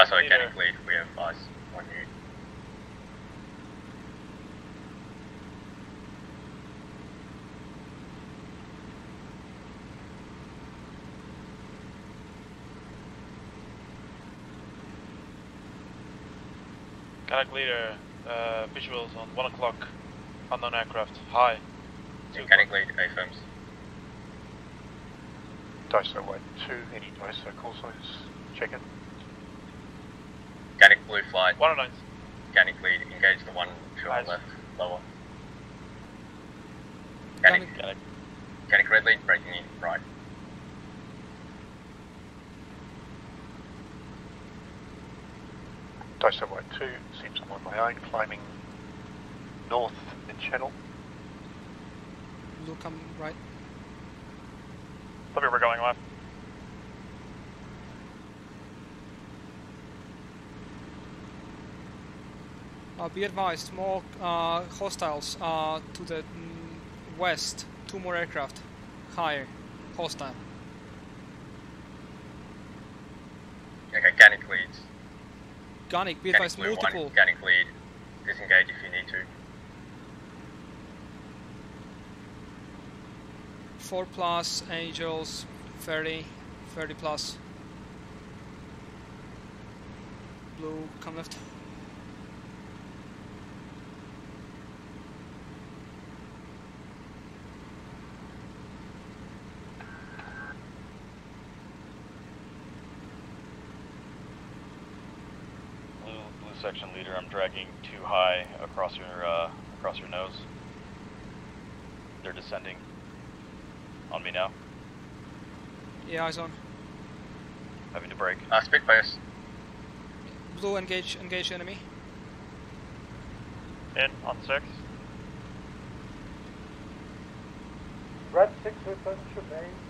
Leader. Canik lead, we have eyes on you. Kanak leader, uh, visuals on 1 o'clock, unknown aircraft, high. Yeah, Canik lead, affirms. Dicer White 2, any Dicer call signs? Check in. Canik blue flight, 109. Canik lead, engage the one to our left, lower. Canik, Canik. Canik red lead, breaking in, right. Dicer White 2, seems I'm on my own, climbing north in channel. Blue come right. Libby, we're going left. Uh, be advised, more uh, hostiles uh, to the west. Two more aircraft. Higher. Hostile. Okay, Canik leads. Gunnick, be advised, multiple. one, Canik lead. Disengage if you need to. Four plus, angels, 30, 30 plus. Blue, come left. Blue, blue section leader, I'm dragging too high across your, uh, across your nose. They're descending on me now, Yeah, eyes on. having to brake. Uh, Spitfires. Blue, engage, engage enemy. In, on 6. Red 6 return to base.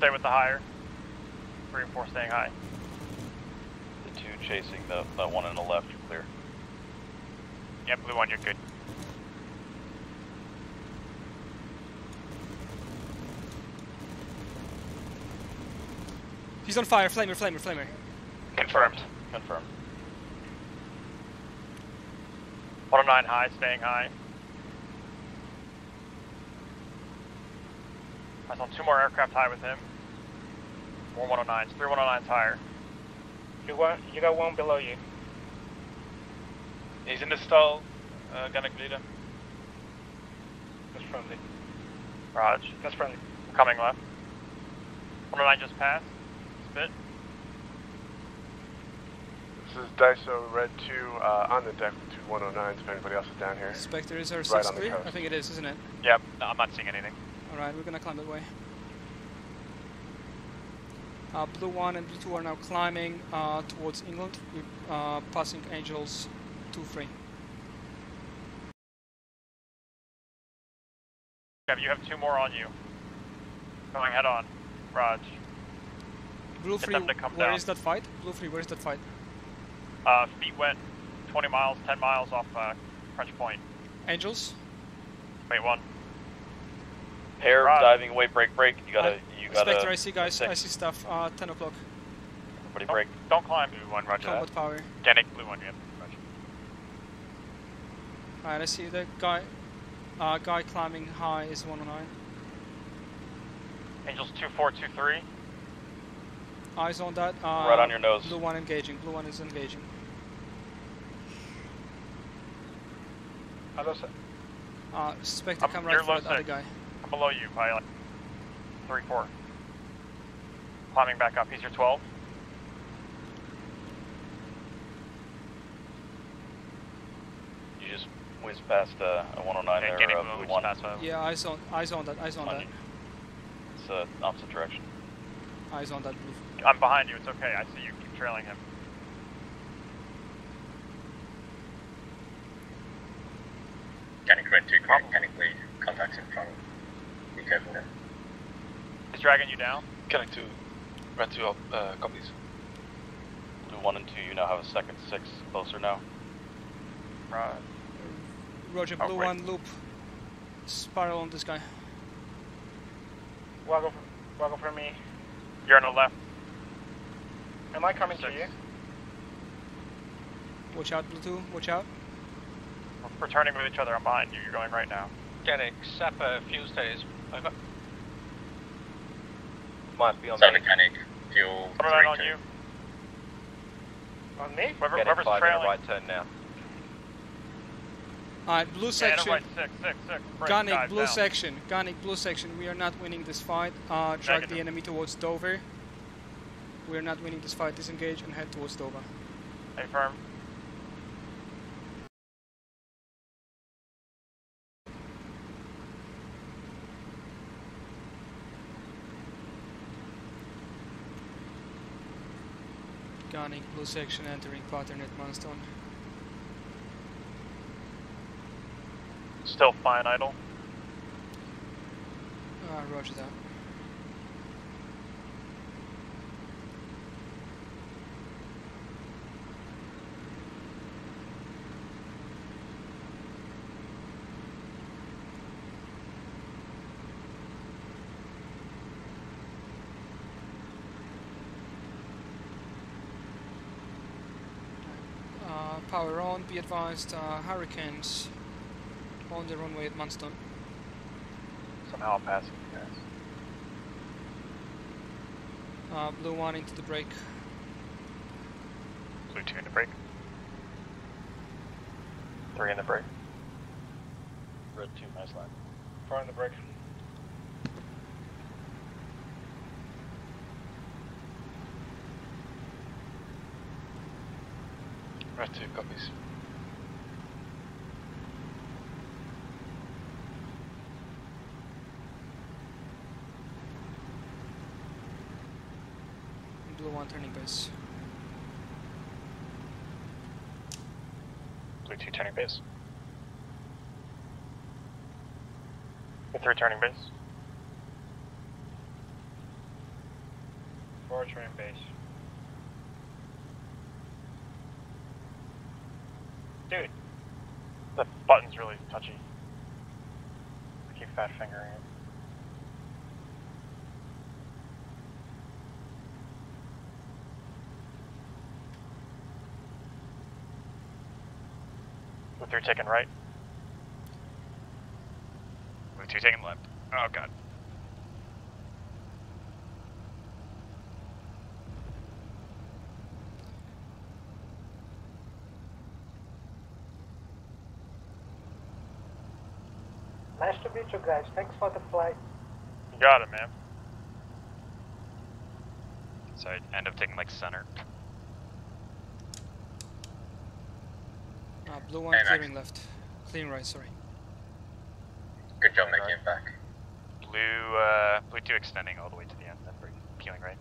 Stay with the higher. 3 and 4 staying high. The two chasing the, the one on the left are clear. Yep, blue 1, you're good. He's on fire, flamer, flamer, flamer. Confirmed. Confirmed. 109 high, staying high. I saw two more aircraft high with him. More 109s. Three 109s higher. You got, you got one below you. He's in the stall. Uh, Gunnick leader. That's friendly. Raj. That's friendly. Coming left. 109 just passed. Spit. This is Daiso Red 2 uh, on the deck with two 109s if anybody else is down here. Spectre, is our Right 6 on clear? I think it is, isn't it? Yep. No, I'm not seeing anything. Alright, we're gonna climb that way. Uh, blue 1 and blue 2 are now climbing uh, towards England. We're uh, passing Angels 2 3. Yep, you have two more on you. Going head on. Raj. Blue Get 3, them to come where down. is that fight? Blue 3, where is that fight? Uh, feet wet. 20 miles, 10 miles off uh, French Point. Angels? Wait, one. Hair Rod. diving away, break, break. You gotta, you gotta. Spectre, I see guys, I see stuff. Uh, 10 o'clock. Everybody Don't, brake. don't climb. Blue one, roger Combat power. that. Gunnick, blue one, yep. Roger. Alright, I see the guy. Uh, guy climbing high is 109. Angels 2423. Eyes on that. Uh, Right on your nose. Blue 1 engaging. Blue 1 is engaging. Hello, sir. Uh, Spectre, Um, come right for the other guy. I'm below you by like 3 4. Climbing back up. He's your 12. You just whizzed past uh, a 109 Yeah, there, getting uh, blue, blue one. pass up. Yeah, eyes on, eyes on that, eyes on On that. you. It's uh, opposite direction. Eyes on that blue. I'm behind you. It's okay. I see you. Keep trailing him. Canik red 2, correct. Canik lead. Contacts in front. Be careful there. He's dragging you down. Connect to Red 2 uh, copies. Blue one and two, you now have a second six closer now. Right. Roger, Oh, blue great. 1 loop. Spiral on this guy. Wagon from Welcome for me. You're on the left. Am I coming to you? Watch out, Blue 2, watch out. We're turning with each other. I'm behind you. You're going right now. Getting Sapper fuel status. Over. Might be on So me. mechanic, fuel, Coming right on 3-2. you. On me? Whoever, Getting whoever's five trailing. right turn now. Alright, blue Yeah, section. right, six, six, six. Gunnick, blue down. section. Gunnick, blue section. We are not winning this fight. Uh, drag the enemy towards Dover. We are not winning this fight. Disengage and head towards Dover. Stay firm. Gunnick, blue section entering pattern at Manston. Still fine idle. Uh, roger that. Uh, power on, be advised, uh, hurricanes on the runway at Manston. Somehow I'm passing you guys. Uh, blue one into the break. Blue two in the break. Three in the break. Red 2, nice line. Four on the break. Red 2 copies. Blue one turning base. Blue two turning base. Blue three turning base. Four turning base. Dude, The button's really touchy. I keep fat fingering it. Blue three taking right. With two taking left. Oh god. Nice to meet you guys. Thanks for the flight. You got it, man. So I end up taking like center. Uh, blue one Hey, Max. clearing left. Clearing right, sorry. Good job making it back. Blue uh blue two extending all the way to the end, then break, peeling right.